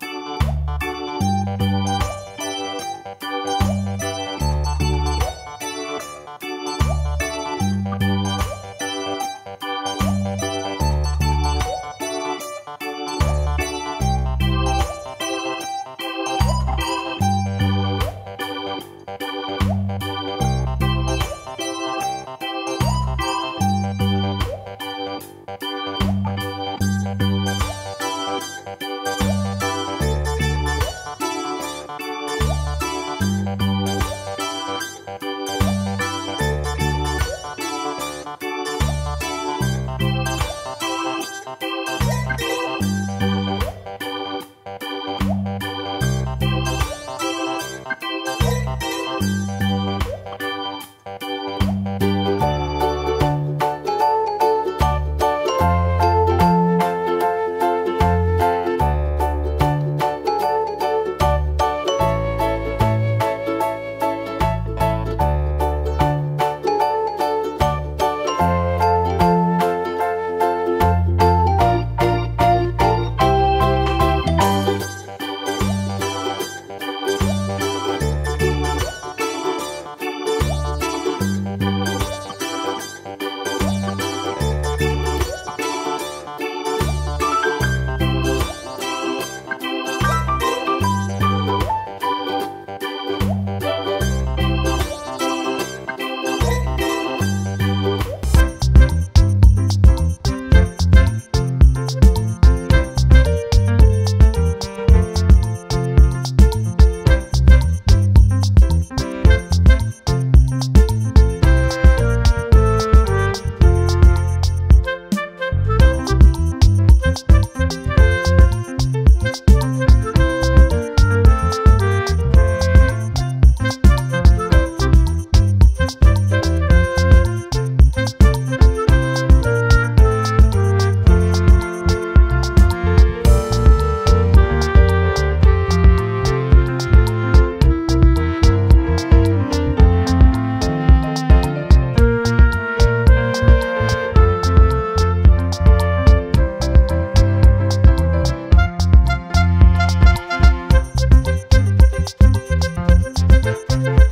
Bye.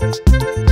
Thank